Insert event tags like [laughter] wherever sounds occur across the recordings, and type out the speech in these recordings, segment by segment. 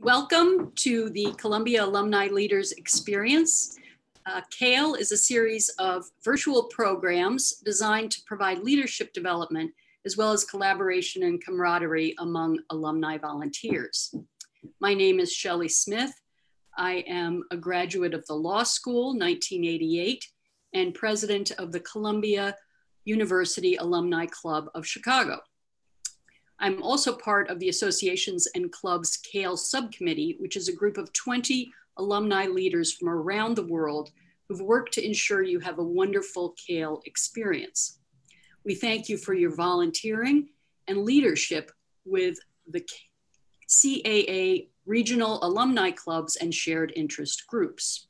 Welcome to the Columbia Alumni Leaders Experience. Uh, CALE is a series of virtual programs designed to provide leadership development as well as collaboration and camaraderie among alumni volunteers. My name is Shelley Smith. I am a graduate of the law school, 1988, and president of the Columbia University Alumni Club of Chicago. I'm also part of the Associations and Clubs CALE subcommittee, which is a group of 20 alumni leaders from around the world who've worked to ensure you have a wonderful CALE experience. We thank you for your volunteering and leadership with the CAA regional alumni clubs and shared interest groups.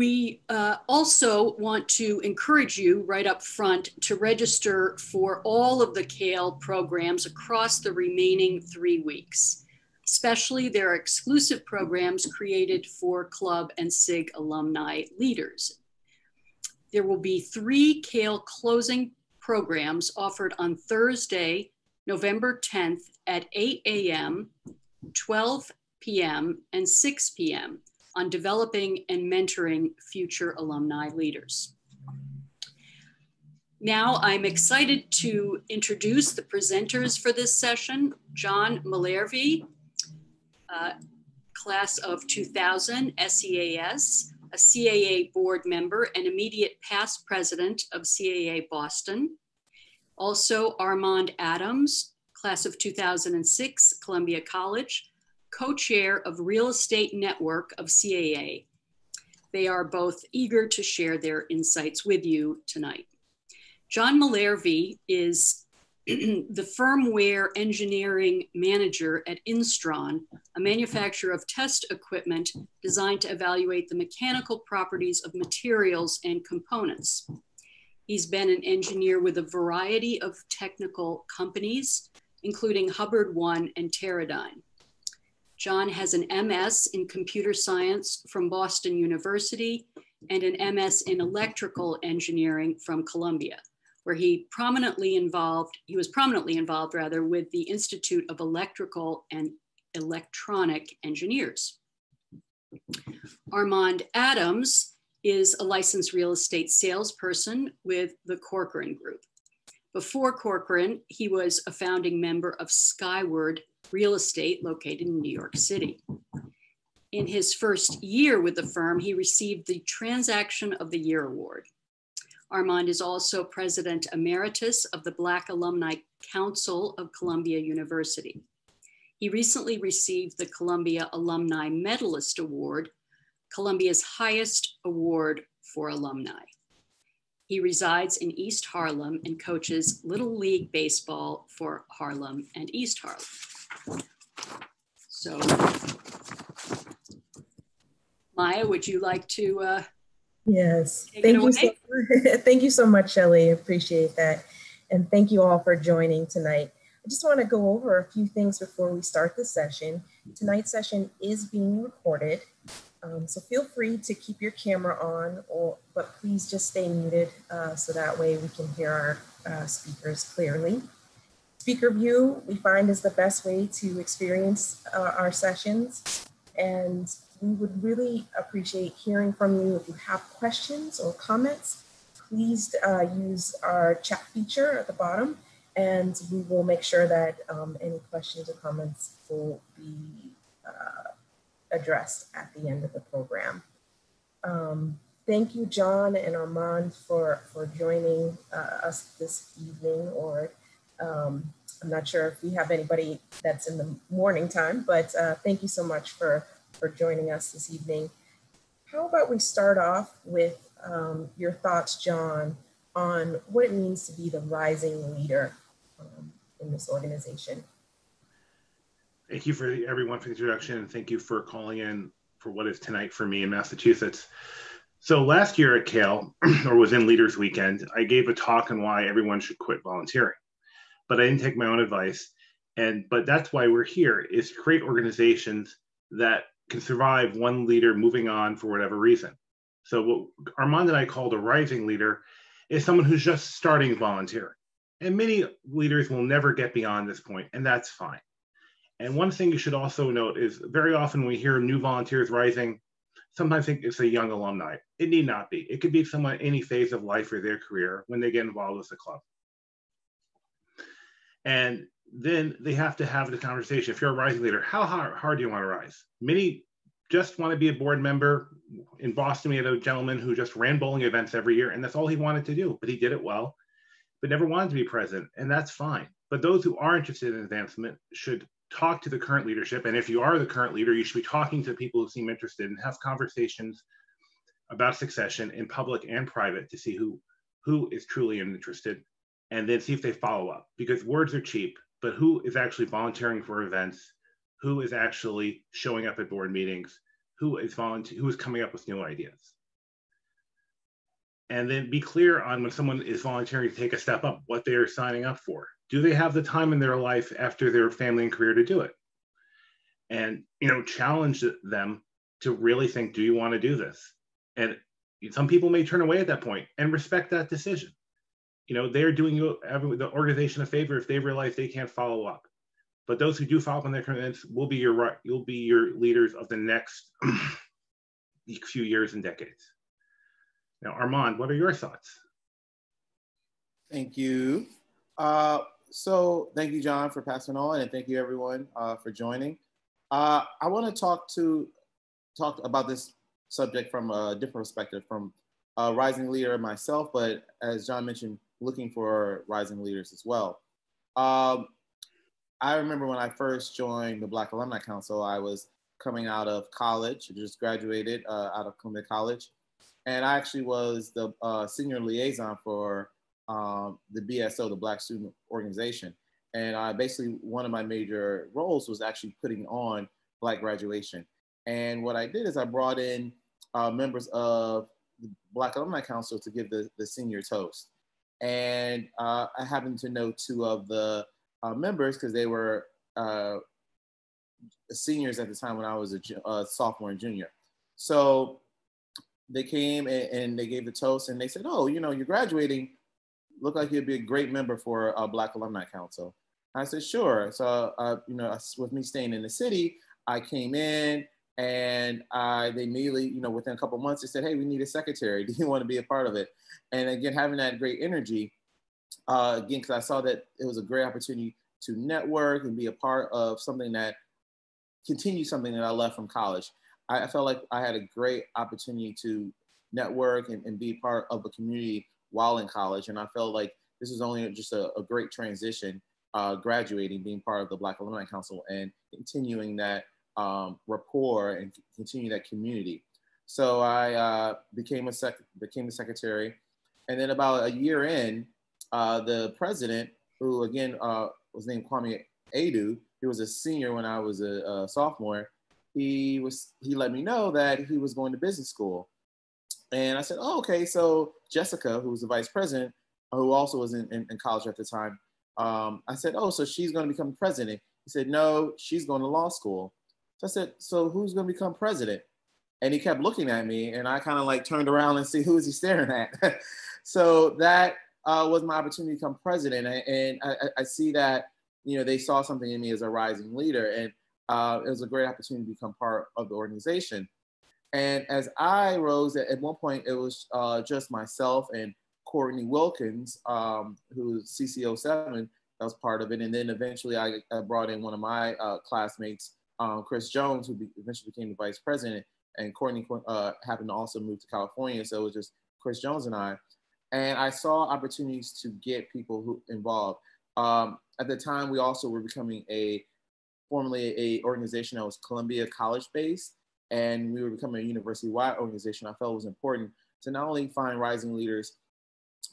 We uh, also want to encourage you right up front to register for all of the CALE programs across the remaining three weeks. Especially, there are exclusive programs created for club and SIG alumni leaders. There will be three CALE closing programs offered on Thursday, November 10th at 8 a.m., 12 p.m., and 6 p.m on developing and mentoring future alumni leaders. Now I'm excited to introduce the presenters for this session, John Malervi, uh, class of 2000 SEAS, a CAA board member and immediate past president of CAA Boston. Also Armand Adams, class of 2006, Columbia College, co-chair of Real Estate Network of CAA. They are both eager to share their insights with you tonight. John Malervi is [clears throat] the firmware engineering manager at Instron, a manufacturer of test equipment designed to evaluate the mechanical properties of materials and components. He's been an engineer with a variety of technical companies, including Hubbard One and Teradyne. John has an MS in computer science from Boston University and an MS in electrical engineering from Columbia, where he prominently involved, he was prominently involved rather with the Institute of Electrical and Electronic Engineers. Armand Adams is a licensed real estate salesperson with the Corcoran Group. Before Corcoran, he was a founding member of Skyward real estate located in New York City. In his first year with the firm, he received the Transaction of the Year Award. Armand is also President Emeritus of the Black Alumni Council of Columbia University. He recently received the Columbia Alumni Medalist Award, Columbia's highest award for alumni. He resides in East Harlem and coaches Little League Baseball for Harlem and East Harlem. So, Maya, would you like to? Uh, yes, thank you. So, [laughs] thank you so much, Shelley. Appreciate that, and thank you all for joining tonight. I just want to go over a few things before we start the session. Tonight's session is being recorded, um, so feel free to keep your camera on, or but please just stay muted uh, so that way we can hear our uh, speakers clearly. Speaker view, we find is the best way to experience uh, our sessions. And we would really appreciate hearing from you. If you have questions or comments, please uh, use our chat feature at the bottom and we will make sure that um, any questions or comments will be uh, addressed at the end of the program. Um, thank you, John and Armand, for, for joining uh, us this evening or um, I'm not sure if we have anybody that's in the morning time, but uh, thank you so much for, for joining us this evening. How about we start off with um, your thoughts, John, on what it means to be the rising leader um, in this organization? Thank you for everyone for the introduction, and thank you for calling in for what is tonight for me in Massachusetts. So last year at CALE, [clears throat] or was in Leaders Weekend, I gave a talk on why everyone should quit volunteering but I didn't take my own advice. And but that's why we're here is create organizations that can survive one leader moving on for whatever reason. So what Armand and I called a rising leader is someone who's just starting volunteering. And many leaders will never get beyond this point, and that's fine. And one thing you should also note is very often we hear new volunteers rising, sometimes think it's a young alumni. It need not be. It could be someone any phase of life or their career when they get involved with the club. And then they have to have the conversation. If you're a rising leader, how hard, hard do you want to rise? Many just want to be a board member. In Boston, we had a gentleman who just ran bowling events every year, and that's all he wanted to do, but he did it well, but never wanted to be president, and that's fine. But those who are interested in advancement should talk to the current leadership. And if you are the current leader, you should be talking to people who seem interested and have conversations about succession in public and private to see who who is truly interested and then see if they follow up because words are cheap but who is actually volunteering for events? Who is actually showing up at board meetings? Who is volunteer who is coming up with new ideas? And then be clear on when someone is volunteering to take a step up what they are signing up for. Do they have the time in their life after their family and career to do it? And you know challenge them to really think do you want to do this? And some people may turn away at that point and respect that decision you know they're doing the organization a favor if they realize they can't follow up. But those who do follow up on their commitments will be your you'll be your leaders of the next [clears throat] few years and decades. Now armand what are your thoughts? Thank you. Uh, so thank you john for passing on and thank you everyone uh, for joining. Uh, i want to talk to talk about this subject from a different perspective from a rising leader myself but as john mentioned looking for rising leaders as well. Um, I remember when I first joined the Black Alumni Council, I was coming out of college, just graduated uh, out of Columbia College. And I actually was the uh, senior liaison for um, the BSO, the Black Student Organization. And I basically, one of my major roles was actually putting on Black graduation. And what I did is I brought in uh, members of the Black Alumni Council to give the, the senior toast and uh, I happen to know two of the uh, members because they were uh, seniors at the time when I was a, a, sophomore and junior. So they came and, and, they gave the toast and they said, "Oh, you know, you're graduating. Look like you'd be a great member for a Black Alumni Council." I said, "Sure." So, uh, you know, with me staying in the city, I came in and they immediately, you know, within a couple months, they said, "Hey, we need a secretary. [laughs] Do you want to be a part of it?" And again, having that great energy, uh, again, because I saw that it was a great opportunity to network and be a part of something that continued something that I left from college. I, I felt like I had a great opportunity to network and, and, be part of a community while in college, and I felt like this was only just a, a great transition, uh, graduating, being part of the Black Alumni Council, and continuing that um, rapport and continue that community. So I uh, became a sec- became a secretary, and then about a year in, uh, the president, who again uh, was named Kwame Adu, he was a senior when I was a, a, sophomore. He was he let me know that he was going to business school, and I said, "Oh, okay." So Jessica, who was the vice president, who also was in, in, in college at the time, um, I said, "Oh, so she's going to become president." He said, "No, she's going to law school." So I said, so who's going to become president? And he kept looking at me, and I kind of like turned around and see [laughs] who is he staring at. [laughs] so that uh, was my opportunity to become president, and I, I, see that you know they saw something in me as a rising leader, and uh, it was a great opportunity to become part of the organization. And as I rose, at, one point it was uh, just myself and Courtney Wilkins, um, who's CCO seven, that was part of it, and then eventually I, I brought in one of my uh, classmates um, Chris Jones, who be, eventually became the vice president, and Courtney uh, happened to also move to California. So it was just Chris Jones and I. And I saw opportunities to get people who involved. Um, at the time, we also were becoming a formerly a organization that was Columbia College based, and we were becoming a university-wide organization. I felt was important to not only find rising leaders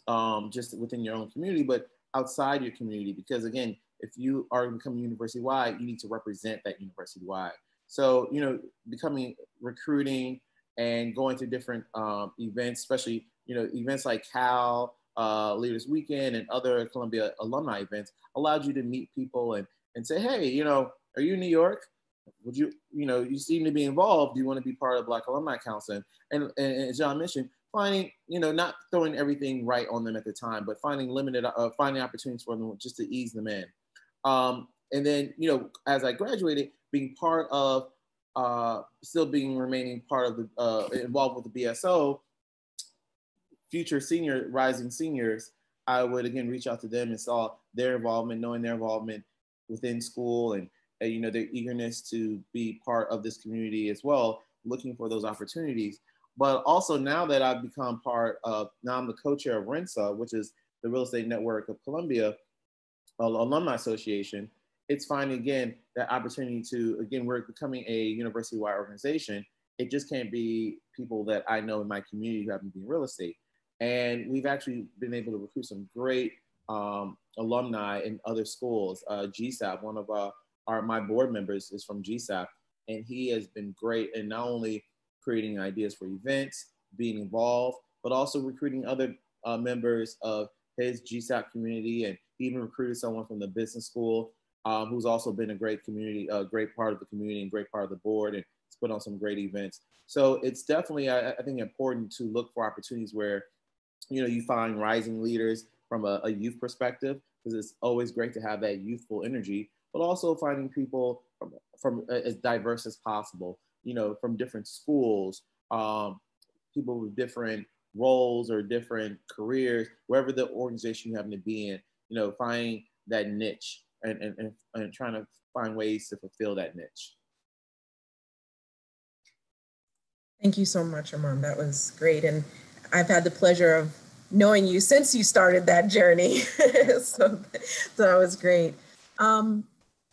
um, just within your own community, but outside your community, because again, if you are becoming university wide, you need to represent that university wide. So, you know, becoming recruiting and going to different um, events, especially, you know, events like Cal, uh, Leaders Weekend and other Columbia alumni events allowed you to meet people and, and say, hey, you know, are you in New York? Would you, you know, you seem to be involved. Do you want to be part of Black Alumni Council? And, and, and as John mentioned, finding, you know, not throwing everything right on them at the time, but finding limited, uh, finding opportunities for them just to ease them in. Um, and then, you know, as I graduated, being part of, uh, still being remaining part of the, uh, involved with the BSO, future senior, rising seniors, I would again reach out to them and saw their involvement, knowing their involvement within school and, and you know their eagerness to be part of this community as well, looking for those opportunities. But also now that I've become part of, now I'm the co-chair of RENSA, which is the Real Estate Network of Columbia Alumni Association, it's finding again that opportunity to, again, we're becoming a university-wide organization. It just can't be people that I know in my community who happen to be in real estate. And we've actually been able to recruit some great um, alumni in other schools. Uh, GSAPP, one of uh, our, my board members is from GSAPP, and he has been great in not only creating ideas for events, being involved, but also recruiting other uh, members of his GSAPP community. And even recruited someone from the business school um, who's also been a great community, a great part of the community and great part of the board and it's put on some great events. So it's definitely, I, I think, important to look for opportunities where you know, you find rising leaders from a, a youth perspective, because it's always great to have that youthful energy, but also finding people from, from as diverse as possible, you know, from different schools, um, people with different roles or different careers, wherever the organization you happen to be in, you know, finding that niche and, and, and, trying to find ways to fulfill that niche. Thank you so much, Armand. That was great. And I've had the pleasure of knowing you since you started that journey. [laughs] so, so that was great. Um,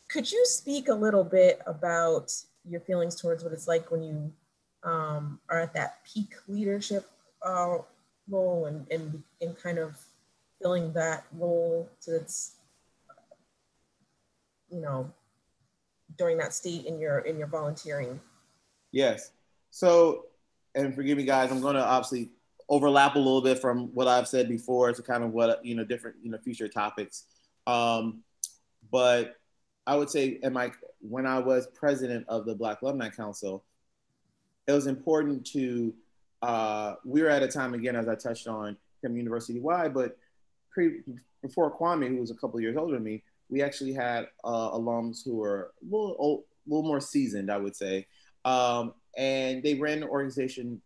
could you speak a little bit about your feelings towards what it's like when you um, are at that peak leadership uh, role and, and, and kind of filling that role to its, you know, during that state in your in your volunteering? Yes. So, and forgive me, guys, I'm going to obviously overlap a little bit from what I've said before to kind of what you know different you know future topics. Um, but I would say, and my when I was president of the Black Alumni Council, it was important to. Uh, we were at a time again, as I touched on, from university wide, but pre, before Kwame, who was a couple years older than me, we actually had uh, alums who were a little, old, a little more seasoned, I would say, um, and they ran the organization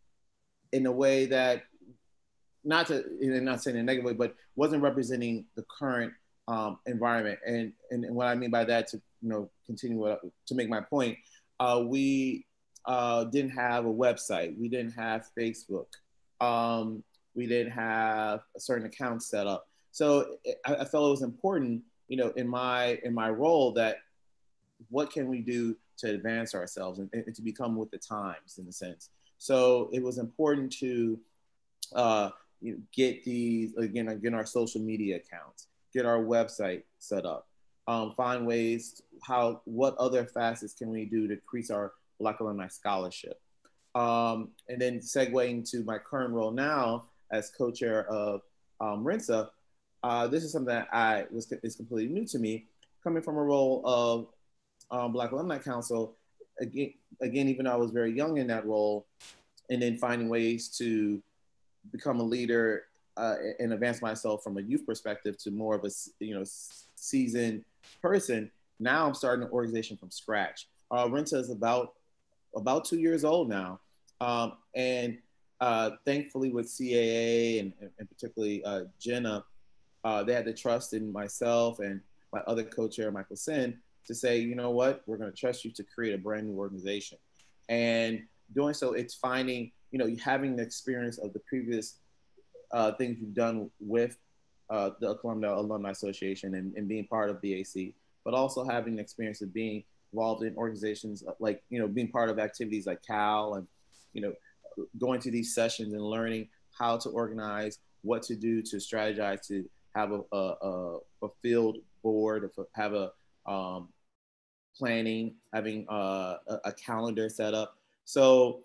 in a way that not to and not saying in a negative way, but wasn't representing the current um, environment. And, and, and what I mean by that, to you know, continue what, to make my point, uh, we uh, didn't have a website, we didn't have Facebook, um, we didn't have a certain account set up. So I, I felt it was important, you know, in my in my role that what can we do to advance ourselves and, and to become with the times in a sense. So it was important to uh, you know, get these again, again our social media accounts, get our website set up, um, find ways how what other facets can we do to increase our Black Alumni Scholarship, um, and then segueing to my current role now as co-chair of um, RENSA. Uh, this is something that I was is completely new to me, coming from a role of um, Black Alumni Council. Again, again, even though I was very young in that role, and then finding ways to become a leader uh, and advance myself from a youth perspective to more of a you know seasoned person. Now I'm starting an organization from scratch. Uh, RENSA is about about two years old now, um, and uh, thankfully with CAA and, and particularly uh, Jenna, uh, they had the trust in myself and my other co-chair Michael Sin to say, you know what, we're going to trust you to create a brand new organization, and doing so, it's finding you know, having the experience of the previous uh, things you've done with uh, the Columbia Alumni Association and, and, being part of BAC, but also having the experience of being involved in organizations uh, like, you know, being part of activities like CAL and, you know, going to these sessions and learning how to organize, what to do to strategize to have a, a, a field board, have a um, planning, having uh, a, a calendar set up. So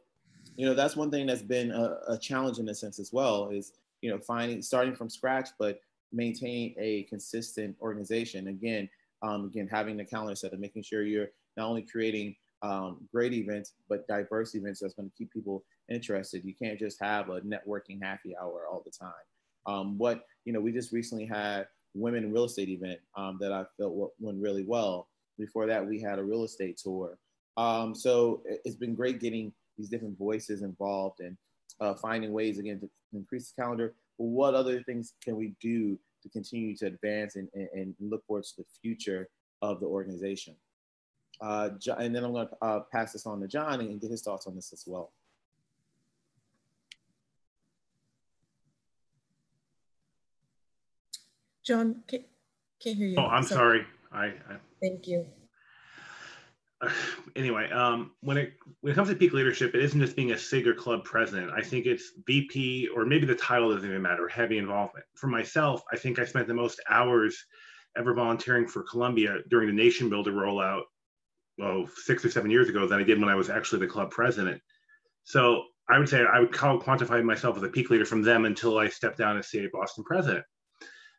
you know that's one thing that's been a, a, challenge in a sense as well is you know finding starting from scratch but maintaining a consistent organization. Again um, again having the calendar set and making sure you're not only creating um, great events but diverse events that's going to keep people interested. You can't just have a networking happy hour all the time. Um, what you know we just recently had women real estate event um, that i felt went really well before that, we had a real estate tour. Um, so it's been great getting these different voices involved and uh, finding ways again to increase the calendar. But what other things can we do to continue to advance and, and, and look forward to the future of the organization? Uh, and then I'm going to uh, pass this on to John and get his thoughts on this as well. John, can't, can't hear you. Oh, I'm sorry. I, I thank you. [sighs] anyway, um, when it when it comes to peak leadership, it isn't just being a SIG or club president. I think it's VP or maybe the title doesn't even matter. Heavy involvement. For myself, I think I spent the most hours ever volunteering for Columbia during the NationBuilder rollout, well, six or seven years ago than I did when I was actually the club president. So I would say I would call, quantify myself as a peak leader from them until I stepped down as CA Boston president.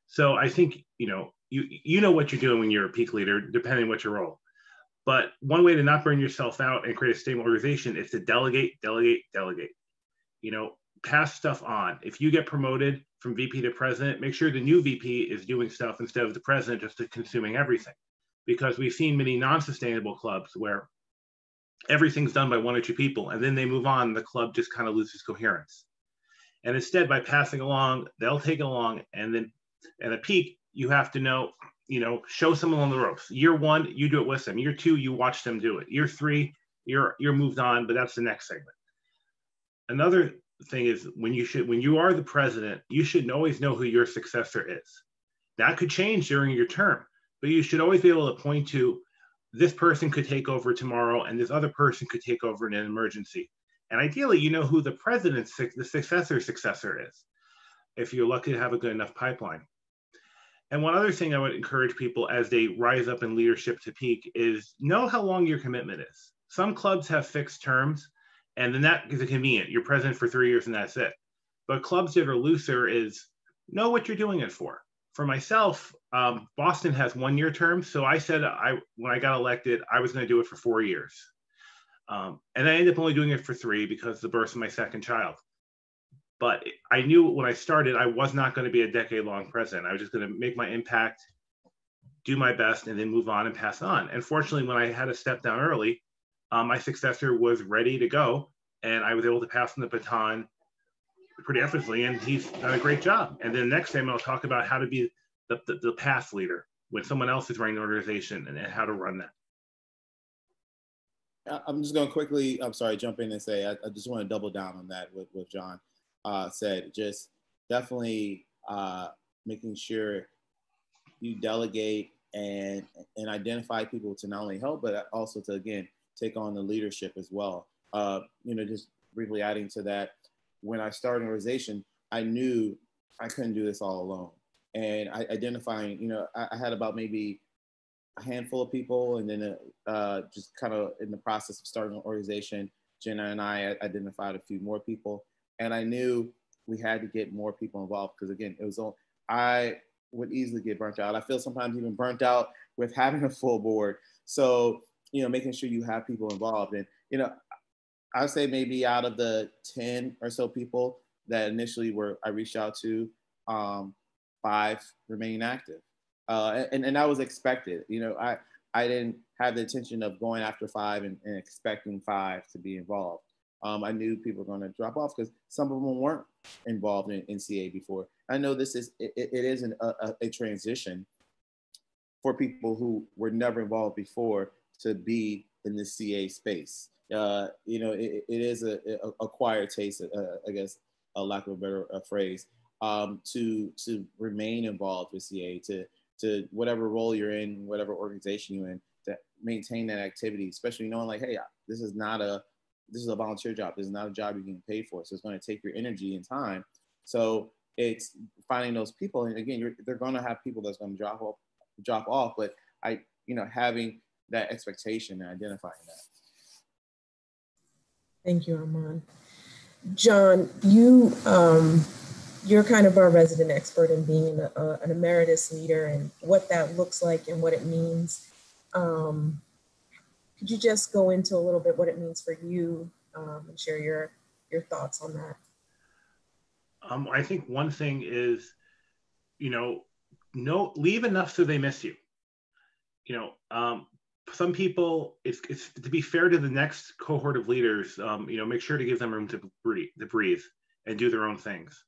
So I think you know you you know what you're doing when you're a peak leader, depending what your role. But one way to not burn yourself out and create a stable organization is to delegate, delegate, delegate. You know, pass stuff on. If you get promoted from VP to president, make sure the new VP is doing stuff instead of the president just consuming everything. Because we've seen many non-sustainable clubs where everything's done by one or two people and then they move on, the club just kind of loses coherence. And instead, by passing along, they'll take it along and then at a peak, you have to know, you know, show someone on the ropes. Year one, you do it with them. Year two, you watch them do it. Year three, you're you're moved on, but that's the next segment. Another thing is when you should when you are the president, you should always know who your successor is. That could change during your term, but you should always be able to point to this person could take over tomorrow and this other person could take over in an emergency. And ideally, you know who the president's the successor successor is if you're lucky to have a good enough pipeline. And one other thing I would encourage people as they rise up in leadership to peak is know how long your commitment is. Some clubs have fixed terms, and then that is convenient. You're president for three years and that's it. But clubs that are looser is know what you're doing it for. For myself, um, Boston has one year terms. So I said I when I got elected, I was going to do it for four years. Um, and I ended up only doing it for three because the birth of my second child but I knew when I started, I was not going to be a decade long president. I was just going to make my impact, do my best, and then move on and pass on. And fortunately, when I had to step down early, um, my successor was ready to go, and I was able to pass him the baton pretty effortlessly, and he's done a great job. And then next time, I'll talk about how to be the, the, the path leader when someone else is running the organization and, and how to run that. I'm just going to quickly, I'm sorry, jump in and say, I, I just want to double down on that with, with John uh, said, just definitely uh, making sure you delegate and and identify people to not only help but also to again take on the leadership as well. Uh, you know, just briefly adding to that, when I started an organization, I knew I couldn't do this all alone, and I identifying, you know, I, I had about maybe a handful of people, and then uh, just kind of in the process of starting an organization, Jenna and I identified a few more people, and I knew we had to get more people involved because again, it was all I would easily get burnt out. I feel sometimes even burnt out with [laughs] having a full board. So you know, making sure you have people involved, and you know, I would say maybe out of the ten or so people that initially were I reached out to, um, five remain active, uh, and and that was expected. You know, I I didn't have the intention of going after five and, and expecting five to be involved um, I knew people were going to drop off because some of them weren't involved in NCA before. I know this is it, it is an, a, a transition for people who were never involved before to be in the CA space. Uh, you know, it, it is a, a acquired taste, uh, I guess, a lack of a better uh, phrase, um, to to remain involved with CA, to to whatever role you're in, whatever organization you're in, to maintain that activity, especially knowing like, hey, this is not a this is a volunteer job. This is not a job you're getting paid for. So it's going to take your energy and time. So it's finding those people. And again, they're going to have people that's going to drop off, drop off. But I, you know, having that expectation and identifying that. Thank you, Armand. John, you um, you're kind of our resident expert in being a, an emeritus leader and what that looks like and what it means. Um, could you just go into a little bit what it means for you um, and share your your thoughts on that? Um, I think one thing is, you know, no leave enough so they miss you. You know, um, some people, it's, it's to be fair to the next cohort of leaders, um, you know, make sure to give them room to breathe, to breathe and do their own things.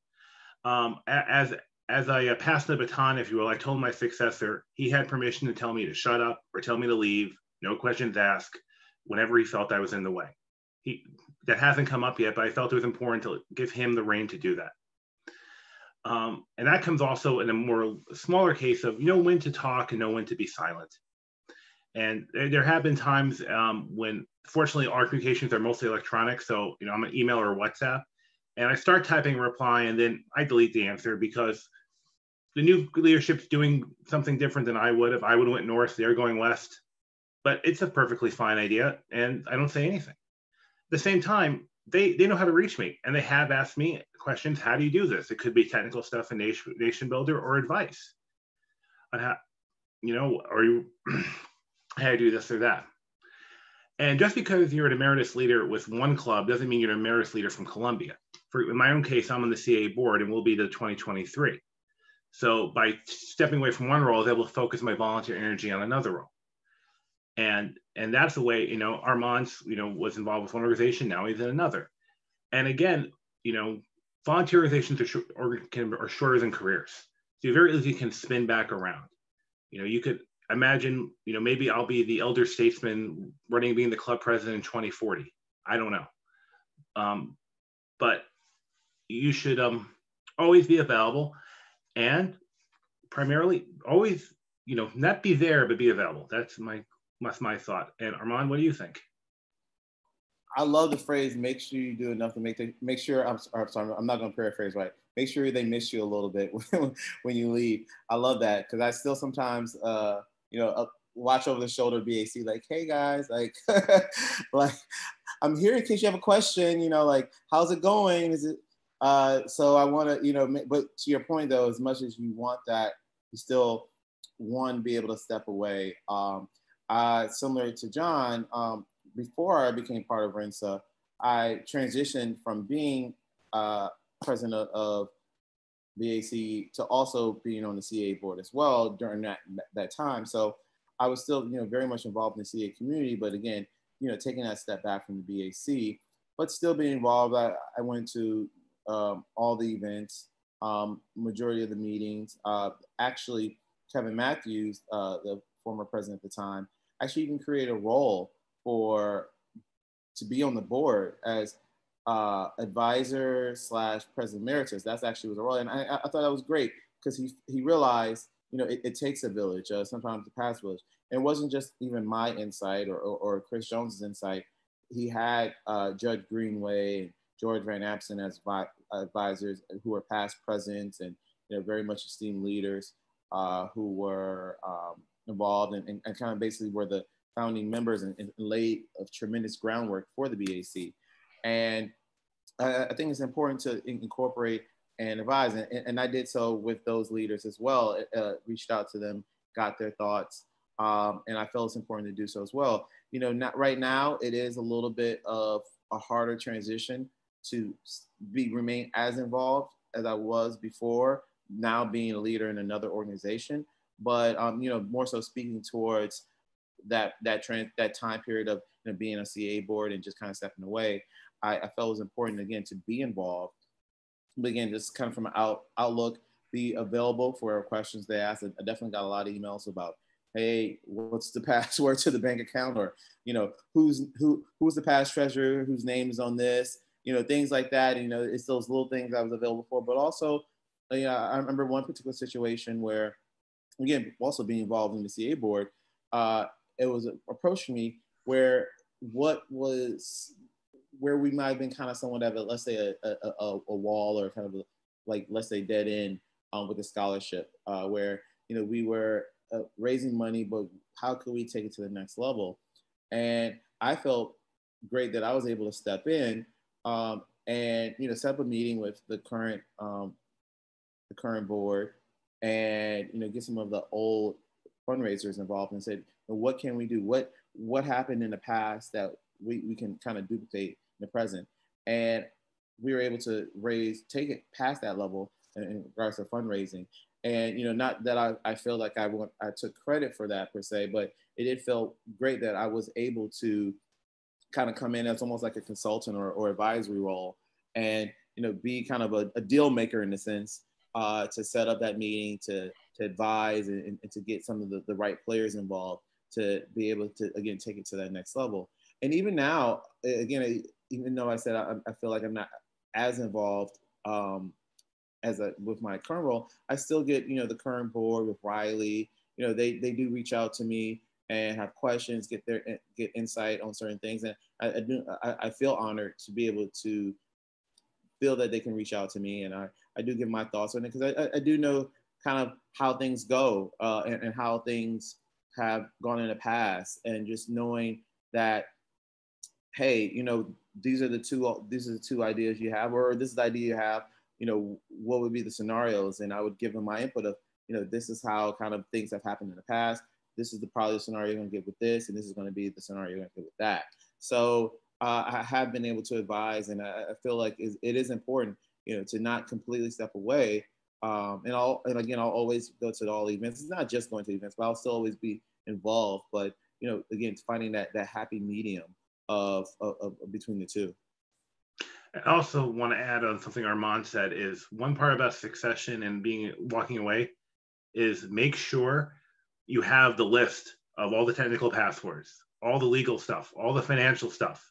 Um, as as I uh, passed the baton, if you will, I told my successor he had permission to tell me to shut up or tell me to leave, no questions asked, whenever he felt I was in the way. He that hasn't come up yet, but I felt it was important to give him the reign to do that. Um, and that comes also in a more smaller case of you know when to talk and know when to be silent. And there have been times um, when, fortunately, our communications are mostly electronic. So, you know, I'm an email or WhatsApp, and I start typing a reply, and then I delete the answer because the new leadership's doing something different than I would. If I would have went north, they're going west. But it's a perfectly fine idea, and I don't say anything. At the same time, they they know how to reach me, and they have asked me questions. How do you do this? It could be technical stuff in nation, NationBuilder or advice on how, you know, are you [clears throat] how to do this or that. And just because you're an emeritus leader with one club doesn't mean you're an emeritus leader from Columbia. For in my own case, I'm on the CA board and we'll be the 2023. So by stepping away from one role, I was able to focus my volunteer energy on another role. And and that's the way, you know, Armand's, you know, was involved with one organization, now he's in another. And again, you know, volunteer organizations are, short, or can, are shorter than careers. So you very easily can spin back around. You know, you could imagine, you know, maybe I'll be the elder statesman running being the club president in 2040. I don't know. Um, but you should um, always be available and primarily always, you know, not be there, but be available. That's my, that's my thought. And Armand, what do you think? I love the phrase "make sure you do enough to make the, make sure." I'm, I'm sorry, I'm not going to paraphrase right. Make sure they miss you a little bit [laughs] when you leave. I love that because I still sometimes uh, you know, uh, watch over the shoulder BAC, like, hey guys, like, [laughs] like I'm here in case you have a question, you know, like, how's it going? Is it, uh, so I want to, you know, but to your point though, as much as you want that, you still one be able to step away. Um, uh, similar to John, um, before I became part of RENSA, I transitioned from being uh, president of, BAC to also being on the CA board as well during that that time. So I was still, you know, very much involved in the CA community, but again, you know, taking that step back from the BAC, but still being involved. I, I went to um, all the events, um, majority of the meetings. Uh, actually, Kevin Matthews, uh, the former president at the time, actually even create a role for to be on the board as uh, advisor slash president emeritus. That's actually was a role, and I, I thought that was great because he he realized you know it, it takes a village. Uh, sometimes the past village. And it wasn't just even my insight or, or, or Chris Jones's insight. He had uh, Judge Greenaway, and George Van Amson as vi- advisors who were past presidents and you know very much esteemed leaders uh, who were um, involved and, and, and, kind of basically were the founding members and, and laid a tremendous groundwork for the BAC. And I, I think it's important to incorporate and advise. And, and, I did so with those leaders as well. Uh, reached out to them, got their thoughts, um, and I felt it's important to do so as well. You know, not right now. It is a little bit of a harder transition to be remain as involved as I was before. Now being a leader in another organization, but um, you know, more so speaking towards that that trend that time period of you know, being a CA board and just kind of stepping away. I, I felt it was important again to be involved. But again, just kind of from an out, outlook, be available for questions they ask. I definitely got a lot of emails about, hey, what's the password [laughs] to the bank account, or you know, who's who who's the past treasurer, whose name is on this, you know, things like that. You know, it's those little things I was available for. But also, yeah, I remember one particular situation where, again, also being involved in the CA board, uh, it was approached me where what was where we might have been kind of somewhat of a let's say a, a, a, wall or kind of a, like let's say dead end um, with a scholarship uh, where you know we were uh, raising money but how could we take it to the next level? And i felt great that i was able to step in um, and you know set up a meeting with the current um, the current board and you know get some of the old fundraisers involved and said what can we do what what happened in the past that we, we can kind of duplicate in the present. And we were able to raise, take it past that level in, in regards to fundraising. And you know, not that I, I feel like I want I took credit for that per se, but it did feel great that I was able to kind of come in as almost like a consultant or, or advisory role and you know be kind of a, a deal maker in a sense uh, to set up that meeting to to advise and, and to get some of the, the right players involved to be able to again take it to that next level. And even now again even though i said i, I feel like i'm not as involved um, as a with my current role i still get you know the current board with riley. You know they they do reach out to me and have questions get their get insight on certain things. And i, I do I, I feel honored to be able to feel that they can reach out to me and i i do give my thoughts on it because I, I do know kind of how things go uh, and, and how things have gone in the past and just knowing that hey you know these are the two these are the two ideas you have or this is the idea you have you know what would be the scenarios? And i would give them my input of you know this is how kind of things have happened in the past. This is the probably the scenario you're going to get with this and this is going to be the scenario you're going to get with that. So uh, i have been able to advise and i, I feel like it is important you know to not completely step away um, and I'll and again I'll always go to all events. It's not just going to events, but I'll still always be involved. But you know, again, finding that that happy medium of, of, of between the two. I also want to add on something Armand said is one part about succession and being walking away is make sure you have the list of all the technical passwords, all the legal stuff, all the financial stuff,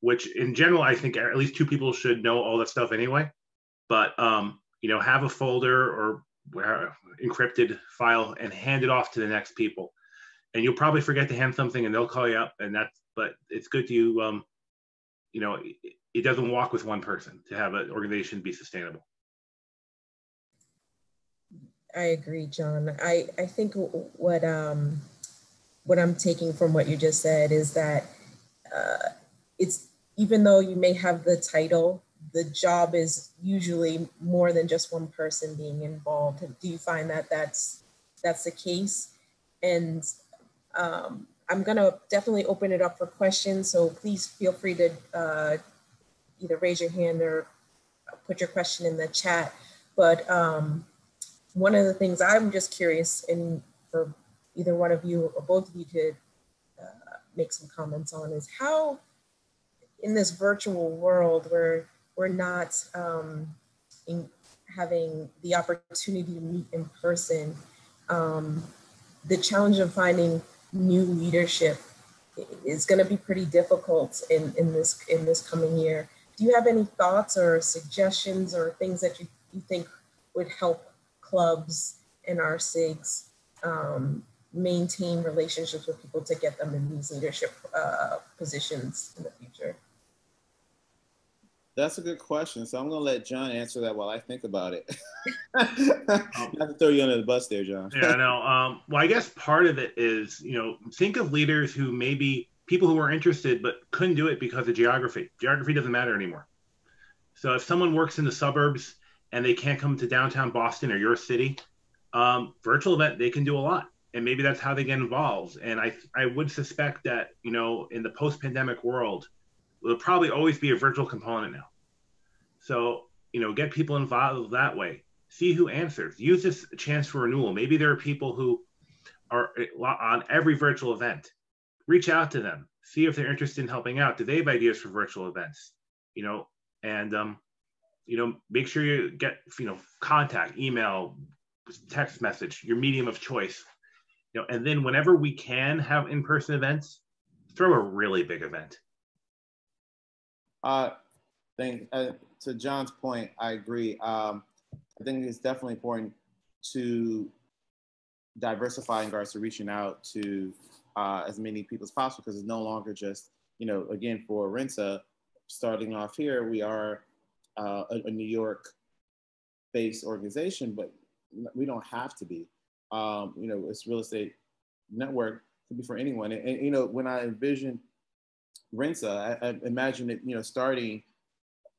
which in general I think at least two people should know all that stuff anyway. But um, you know, have a folder or where encrypted file and hand it off to the next people. And you'll probably forget to hand something and they'll call you up and that's, but it's good to, um, you know, it, it doesn't walk with one person to have an organization be sustainable. I agree, John. I, I think what um, what I'm taking from what you just said is that uh, it's even though you may have the title the job is usually more than just one person being involved. Do you find that that's that's the case? And um, I'm gonna definitely open it up for questions. So please feel free to uh, either raise your hand or put your question in the chat. But um, one of the things I'm just curious, and for either one of you or both of you to uh, make some comments on, is how in this virtual world where we're not um, having the opportunity to meet in person, um, the challenge of finding new leadership is going to be pretty difficult in, in this in this coming year. Do you have any thoughts or suggestions or things that you, you think would help clubs and our SIGs um, maintain relationships with people to get them in these leadership uh, positions in the future? That's a good question. So I'm going to let John answer that while I think about it. I'm [laughs] not to throw you under the bus there, John. yeah, no. Um, well, I guess part of it is, you know, think of leaders who maybe people who were interested but couldn't do it because of geography. Geography doesn't matter anymore. So if someone works in the suburbs and they can't come to downtown Boston or your city, um, virtual event they can do a lot, and maybe that's how they get involved. And I I would suspect that you know in the post pandemic world there'll probably always be a virtual component now. So, you know, get people involved that way. See who answers. Use this chance for renewal. Maybe there are people who are on every virtual event. Reach out to them. See if they're interested in helping out. Do they have ideas for virtual events? You know, and um, you know, make sure you get you know contact, email, text message, your medium of choice. You know, and then whenever we can have in-person events, throw a really big event uh, think uh, to John's point, I agree. Um, I think it's definitely important to diversify in regards to reaching out to uh, as many people as possible because it's no longer just, you know, again, for Rensa, starting off here, we are uh, a, a, New York based organization, but we don't have to be. Um, you know, it's real estate network could be for anyone. And, and you know, when I envisioned Rensa, I, I imagine it, you know, starting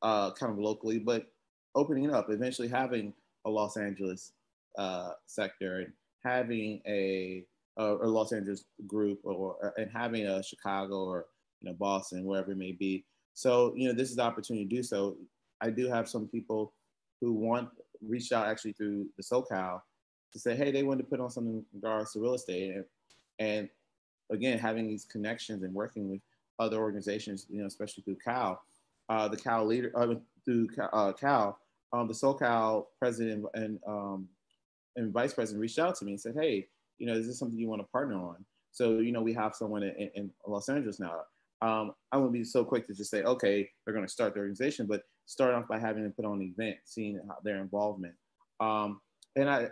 uh, kind of locally, but opening it up, eventually having a Los Angeles uh, sector and having a, a Los Angeles group or and having a Chicago or you know Boston, wherever it may be. So you know, this is the opportunity to do so. I do have some people who want reached out actually through the SoCal to say, hey, they want to put on something in regards to real estate. And, and again, having these connections and working with other organizations, you know, especially through Cal, uh, the Cal leader, uh, through uh, Cal, um, the SoCal president and, um, and vice president reached out to me and said, hey, you know, is this something you want to partner on? So, you know, we have someone in, in Los Angeles now. Um, I wouldn't be so quick to just say, okay, they're going to start the organization, but start off by having them put on an event, seeing their involvement. Um, and I,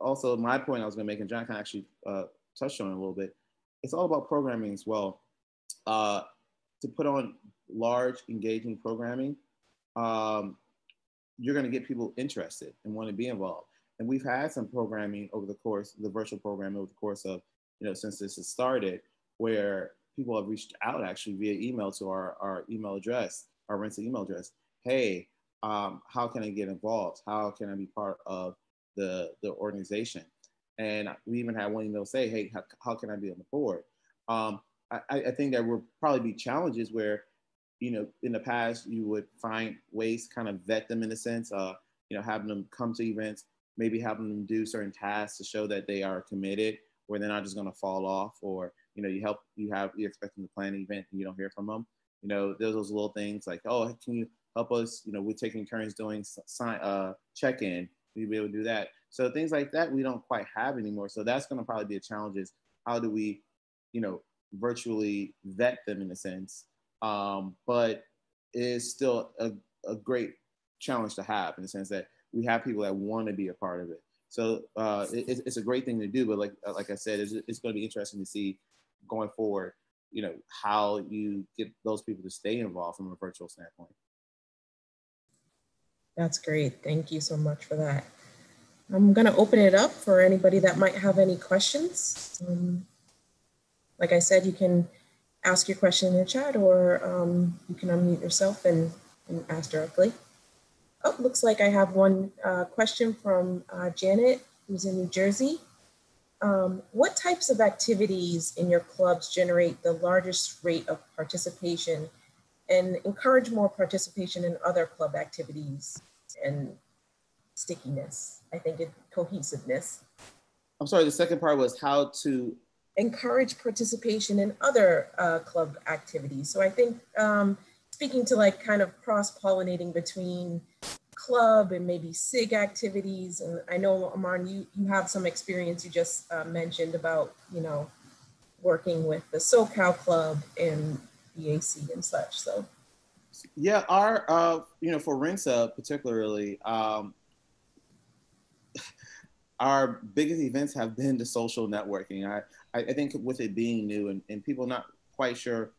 also my point I was going to make, and John can actually uh, touched on a little bit. It's all about programming as well. Uh, to put on large, engaging programming, um, you're going to get people interested and want to be involved. And we've had some programming over the course, the virtual program over the course of, you know, since this has started, where people have reached out actually via email to our, our email address, our rented email address. Hey, um, how can I get involved? How can I be part of the, the organization? And we even had one email say, hey, how, how can I be on the board? Um, I, I think there will probably be challenges where, you know, in the past you would find ways kind of vet them in a sense, uh, you know, having them come to events, maybe having them do certain tasks to show that they are committed, where they're not just going to fall off, or you know, you help, you have, you expect them to plan an event and you don't hear from them. You know, there's those little things like, oh, can you help us? You know, we're taking turns doing sign, uh, check-in. We'll be able to do that. So things like that we don't quite have anymore. So that's going to probably be a challenge. Is how do we, you know, virtually vet them in a sense, um, but it is still a, a great challenge to have in the sense that we have people that want to be a part of it. So uh, it, it's a great thing to do, but like like I said, it's, it's going to be interesting to see going forward. You know how you get those people to stay involved from a virtual standpoint. That's great. Thank you so much for that. I'm going to open it up for anybody that might have any questions. Um, like I said, you can ask your question in the chat or um, you can unmute yourself and, and, ask directly. Oh, looks like I have one uh, question from uh, Janet, who's in New Jersey. Um, what types of activities in your clubs generate the largest rate of participation and encourage more participation in other club activities and stickiness? I think it cohesiveness. I'm sorry, the second part was how to encourage participation in other uh, club activities. So I think um, speaking to like kind of cross-pollinating between club and maybe SIG activities. And I know, Armand, you, you have some experience you just uh, mentioned about, you know, working with the SoCal Club and the AC and such, so. Yeah, our, uh, you know, for RENSA particularly, um, [laughs] our biggest events have been the social networking. I, I, think with it being new and, and people not quite sure,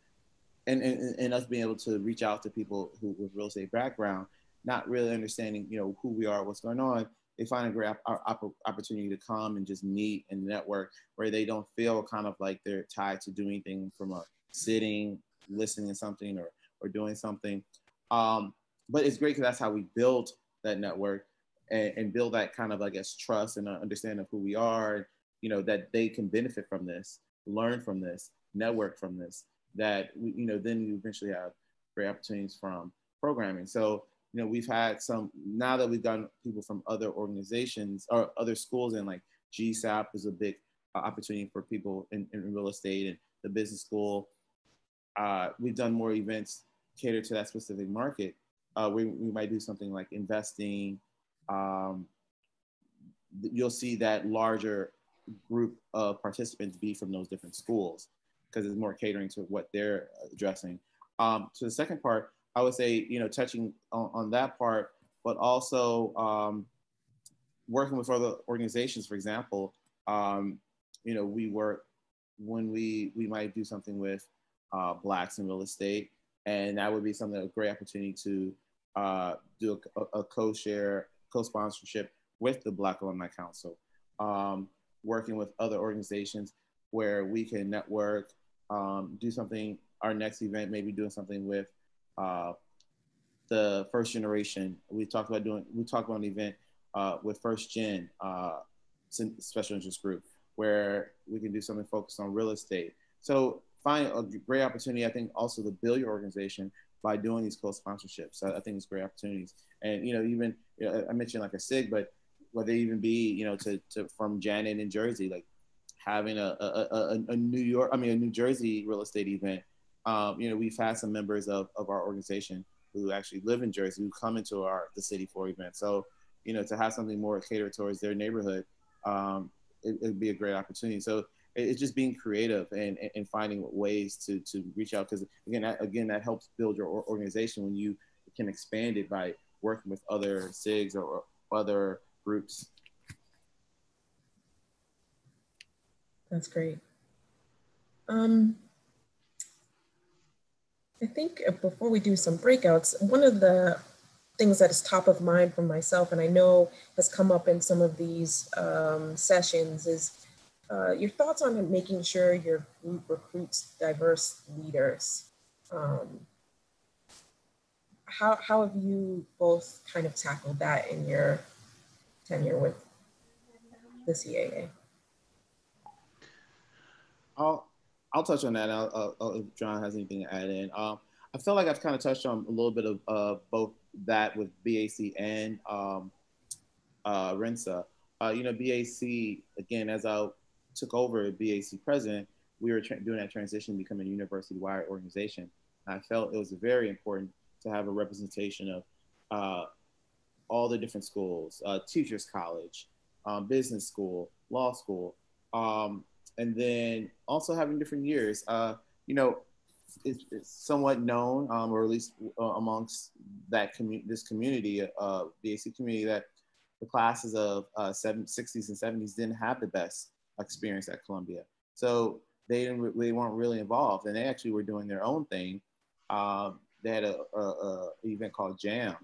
and, and, and us being able to reach out to people who with real estate background, not really understanding, you know, who we are, what's going on, they find a great op- opportunity to come and just meet and network where they don't feel kind of like they're tied to doing anything from a sitting, listening to something or, or doing something. Um, but it's great because that's how we build that network and, and build that kind of, I guess, trust and understanding of who we are, you know, that they can benefit from this, learn from this, network from this, that, we, you know, then you eventually have great opportunities from programming. So, you know, we've had some, now that we've gotten people from other organizations or other schools and like GSAPP is a big uh, opportunity for people in, in real estate and the business school. Uh, we've done more events catered to that specific market. Uh, we, we might do something like investing, um, you'll see that larger group of participants be from those different schools because it's more catering to what they're addressing. Um, to the second part, I would say, you know, touching on, on that part, but also um, working with other organizations, for example, um, you know, we work when we, we might do something with uh, Blacks in real estate, and that would be something, a great opportunity to uh, do a, a co-share co-sponsorship with the Black Alumni Council, um, working with other organizations where we can network, um, do something. Our next event, maybe doing something with uh, the first generation. We talked about doing. We talked about an event uh, with First Gen uh, Special Interest Group where we can do something focused on real estate. So find a great opportunity. I think also to build your organization by doing these co-sponsorships. I, I think it's great opportunities. And you know, even you know, I mentioned like a SIG, but whether even be you know to, to from Janet in Jersey, like having a, a, a, a New York, I mean a New Jersey real estate event. Um, you know, we've had some members of, of our organization who actually live in Jersey who come into our the city for events. So, you know, to have something more catered towards their neighborhood, um, it, would be a great opportunity. So it's just being creative and, and finding ways to, to reach out. Cause again, that, again, that helps build your organization when you can expand it by working with other SIGs or other groups. That's great. Um, I think before we do some breakouts, one of the things that is top of mind for myself, and I know has come up in some of these um, sessions, is uh, your thoughts on making sure your group recruits diverse leaders. Um, how, how have you both kind of tackled that in your tenure with the CAA? I'll I'll touch on that. I'll, I'll, if John has anything to add in. Um, I feel like I've kind of touched on a little bit of uh, both that with BAC and um, uh, RINSA. Uh, you know, BAC again, as I took over BAC president, we were doing that transition, becoming a university-wide organization. I felt it was very important to have a representation of uh, all the different schools, uh, teachers college, um, business school, law school, um, and then also having different years. Uh, you know, it's, it's somewhat known, um, or at least uh, amongst that commu- this community, uh, the AC community, that the classes of uh, 60s and 70s didn't have the best experience at Columbia. So they didn't, they weren't really involved, and they actually were doing their own thing. Um, they had a, a, a, event called Jam,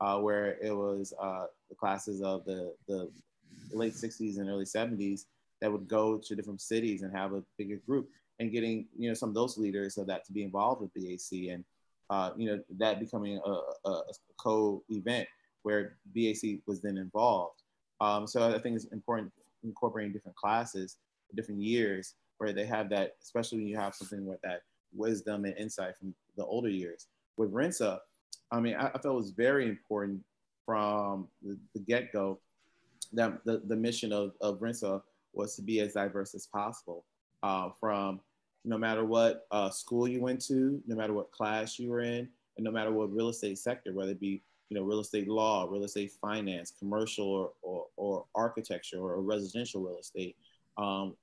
uh, where it was uh, the classes of the the late 60s and early 70s that would go to different cities and have a bigger group and getting you know some of those leaders of that to be involved with BAC and uh, you know that becoming a, a, a co-event where BAC was then involved. Um, so I think it's important incorporating different classes, different years where they have that, especially when you have something with that wisdom and insight from the older years. With RINSA, I mean, I, I felt it was very important from the, the get-go that the, the mission of, of RINSA was to be as diverse as possible uh, from no matter what uh, school you went to, no matter what class you were in, and no matter what real estate sector, whether it be you know real estate law, real estate finance, commercial or, or, or architecture or residential real estate. Um,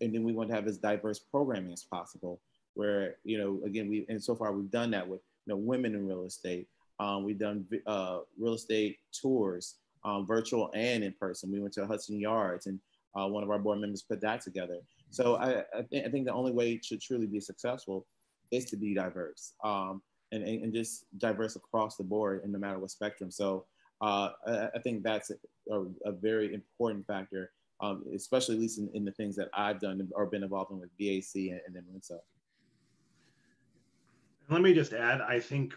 and then we want to have as diverse programming as possible where you know again we and so far we've done that with you know women in real estate um, we've done uh, real estate tours um, virtual and in person we went to hudson yards and uh, one of our board members put that together. So I, I, th- I, think the only way to truly be successful is to be diverse um, and, and just diverse across the board and no matter what spectrum. So uh, I, I, think that's a, a, very important factor, um, especially at least in, in, the things that I've done or been involved in with BAC and, and then. Let me just add, I think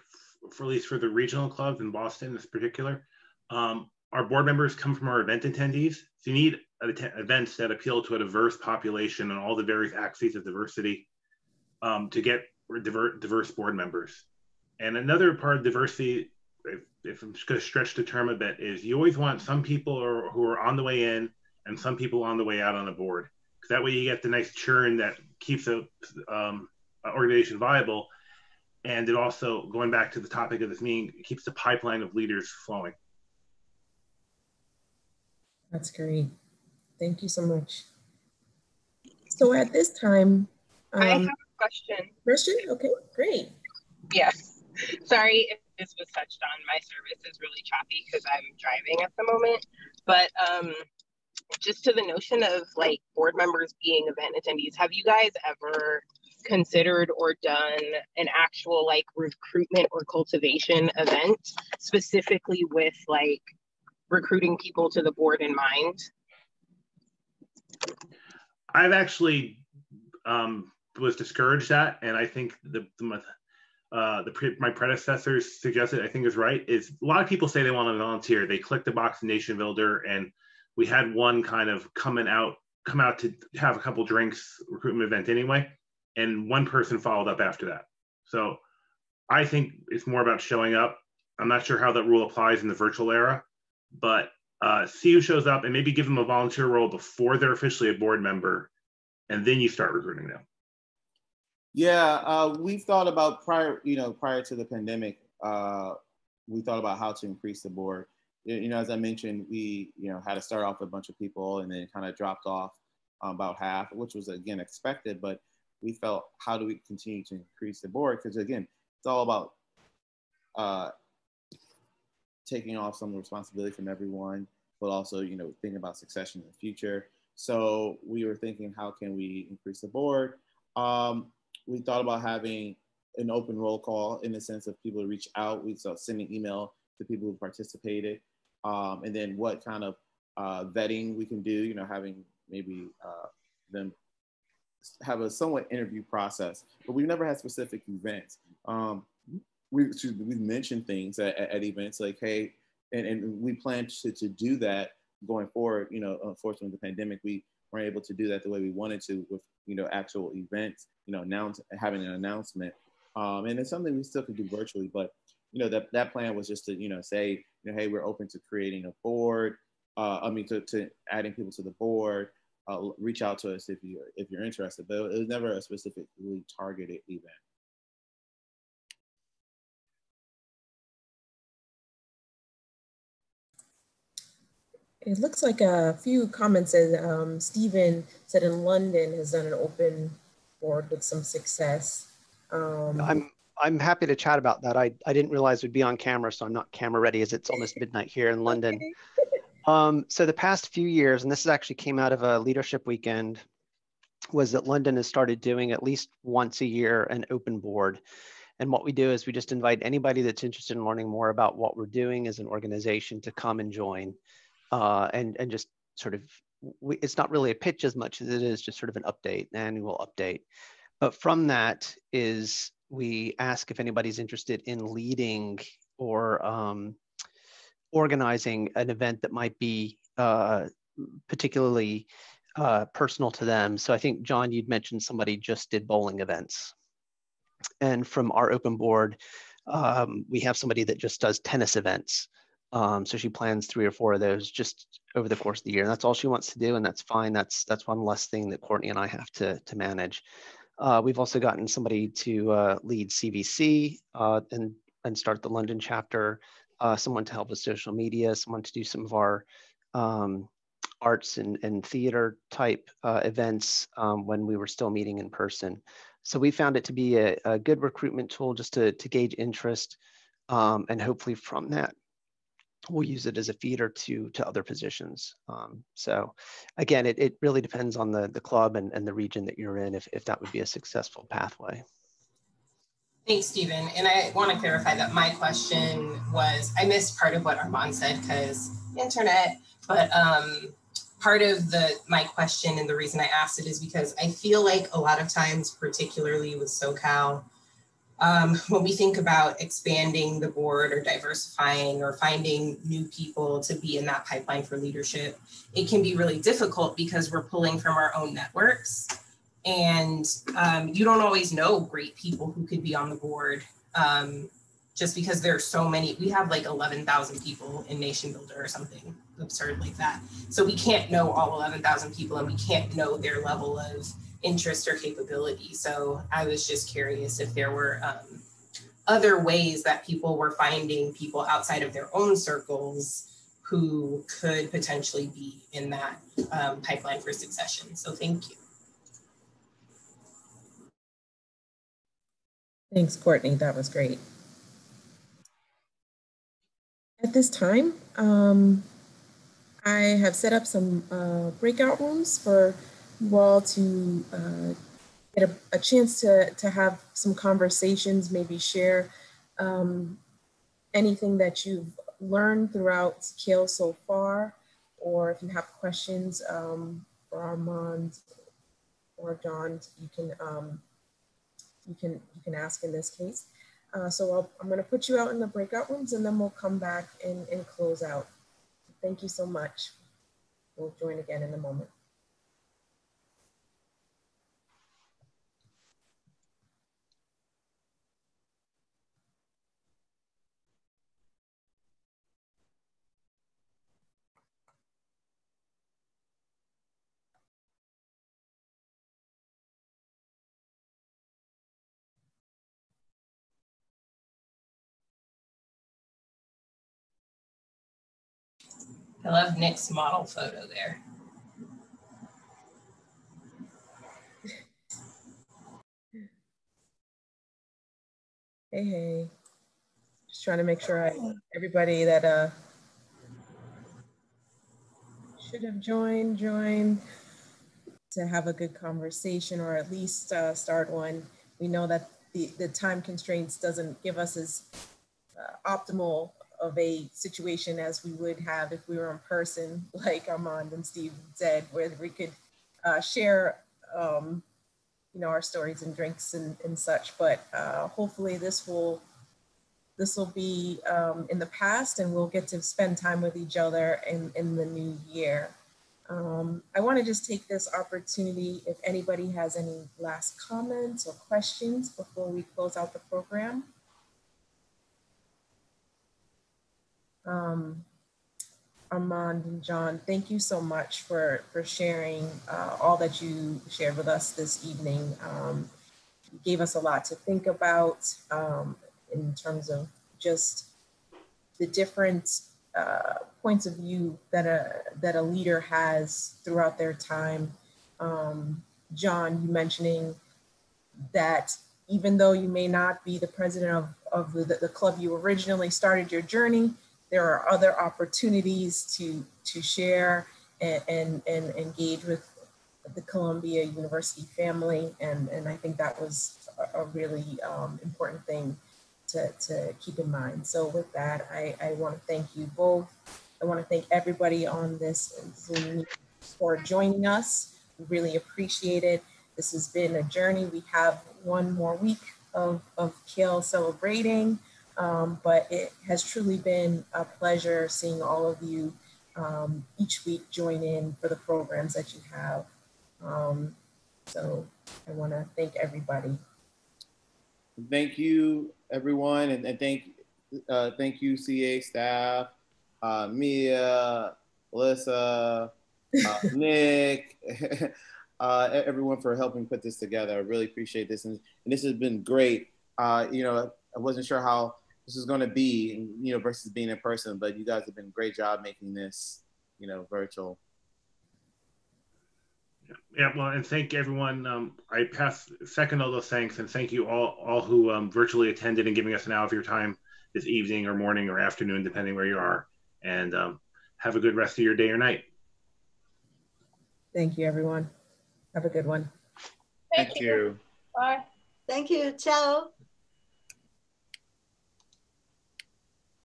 for at least for the regional clubs in Boston in this particular, um, our board members come from our event attendees. So you need events that appeal to a diverse population and all the various axes of diversity um, to get diverse, board members. And another part of diversity, if, if I'm just going to stretch the term a bit, is you always want some people are, who are on the way in and some people on the way out on the board. Because that way you get the nice churn that keeps a um, organization viable. And it also, going back to the topic of this meeting, keeps the pipeline of leaders flowing. That's great. Thank you so much. So at this time, um, I have a question. Question? Okay, great. Yes. Sorry if this was touched on. My service is really choppy because I'm driving at the moment. But um, just to the notion of like board members being event attendees, have you guys ever considered or done an actual like recruitment or cultivation event specifically with like recruiting people to the board in mind? I've actually um, was discouraged at, and I think the, the uh, the pre- my predecessors suggested I think is right. Is a lot of people say they want to volunteer. They click the box NationBuilder, and we had one kind of coming out come out to have a couple drinks recruitment event anyway, and one person followed up after that. So I think it's more about showing up. I'm not sure how that rule applies in the virtual era, but uh, see who shows up and maybe give them a volunteer role before they're officially a board member, and then you start recruiting them. Yeah, uh, we've thought about prior, you know, prior to the pandemic, uh, we thought about how to increase the board. You know, as I mentioned, we, you know, had to start off with a bunch of people and then kind of dropped off about half, which was again expected, but we felt how do we continue to increase the board? Because again, it's all about uh, taking off some responsibility from everyone, but also, you know, thinking about succession in the future. So we were thinking, how can we increase the board? Um, we thought about having an open roll call in the sense of people reach out. We saw sending email to people who participated, um, and then what kind of uh, vetting we can do. You know, having maybe uh, them have a somewhat interview process, but we've never had specific events. Um, we we mentioned things at, at, events like, hey, and, and we plan to, to do that going forward. You know, unfortunately, the pandemic, we weren't able to do that the way we wanted to with you know actual events. You know, announce having an announcement, um, and it's something we still can do virtually. But you know, that that plan was just to you know say, you know, hey, we're open to creating a board. Uh, I mean, to, to adding people to the board. Uh, reach out to us if you if you're interested. But it was never a specifically targeted event. It looks like a few comments that um, Stephen said in London has done an open board with some success. Um, I'm I'm happy to chat about that. I, I didn't realize we'd be on camera, so I'm not camera ready as it's almost midnight here in London. [laughs] Um, so the past few years, and this actually came out of a leadership weekend, was that London has started doing at least once a year an open board. And what we do is we just invite anybody that's interested in learning more about what we're doing as an organization to come and join uh, and, and just sort of, we, it's not really a pitch as much as it is just sort of an update, an annual update. But from that is we ask if anybody's interested in leading or um, organizing an event that might be uh, particularly uh, personal to them. So I think, John, you'd mentioned somebody just did bowling events. And from our open board, um, we have somebody that just does tennis events. Um, so she plans three or four of those just over the course of the year. And that's all she wants to do, and that's fine. That's that's one less thing that Courtney and I have to to manage. Uh, we've also gotten somebody to uh, lead CVC uh, and and start the London chapter. Uh, someone to help with social media. Someone to do some of our um, arts and, and theater type uh, events um, when we were still meeting in person. So we found it to be a, a good recruitment tool just to, to gauge interest um, and hopefully from that we'll use it as a feeder to to other positions. Um, so again, it, it really depends on the, the club and, and the region that you're in if, if that would be a successful pathway. Thanks, Stephen. And I want to clarify that my question was, I missed part of what Armand said because internet, but um, part of the my question and the reason I asked it is because I feel like a lot of times, particularly with SoCal, um, when we think about expanding the board or diversifying or finding new people to be in that pipeline for leadership, it can be really difficult because we're pulling from our own networks. And um, you don't always know great people who could be on the board um, just because there are so many. We have like 11,000 people in NationBuilder or something absurd like that. So we can't know all 11,000 people and we can't know their level of interest or capability. So I was just curious if there were um, other ways that people were finding people outside of their own circles who could potentially be in that um, pipeline for succession. So thank you. Thanks, Courtney. That was great. At this time, um, I have set up some uh, breakout rooms for you all to uh, get a, a, chance to, to have some conversations, maybe share um, anything that you've learned throughout CALE so far, or if you have questions um, for Armand or John, you can um, you can you can ask in this case. Uh, so I'll, I'm going to put you out in the breakout rooms, and then we'll come back and, and close out. Thank you so much. We'll join again in a moment. I love Nick's model photo there. Hey, hey. Just trying to make sure I, everybody that uh should have joined, joined to have a good conversation or at least uh, start one. We know that the, the time constraints doesn't give us as uh, optimal of a situation as we would have if we were in person, [laughs] like Armand and Steve said, where we could uh, share, um, you know, our stories and drinks and, and such. But uh, hopefully this will this will be um, in the past and we'll get to spend time with each other in, in the new year. Um, I want to just take this opportunity if anybody has any last comments or questions before we close out the program. Um, Armand and John, thank you so much for, for sharing uh, all that you shared with us this evening. Um, you gave us a lot to think about um, in terms of just the different uh, points of view that a that a leader has throughout their time. Um, John, you mentioning that even though you may not be the president of, of the, the club you originally started your journey, there are other opportunities to to share and, and, and engage with the Columbia University family. And, and I think that was a, really um, important thing to, to keep in mind. So with that, I, I want to thank you both. I want to thank everybody on this Zoom for joining us. We really appreciate it. This has been a journey. We have one more week of, of CALE celebrating, um, but it has truly been a pleasure seeing all of you um, each week join in for the programs that you have. Um, so I want to thank everybody. Thank you, everyone, and, and thank uh, thank you, CA staff, uh, Mia, Melissa, uh, [laughs] Nick, [laughs] uh, everyone for helping put this together. I really appreciate this, and, and this has been great. Uh, you know, I wasn't sure how this is going to be, you know, versus being in person, but you guys have been a great job making this, you know, virtual. Yeah, well, and thank everyone. Um, I pass second all those thanks, and thank you all all who um, virtually attended and giving us an hour of your time this evening or morning or afternoon, depending where you are. And um, have a good rest of your day or night. Thank you, everyone. Have a good one. Thank, Thank you. you. Bye. Thank you. Ciao.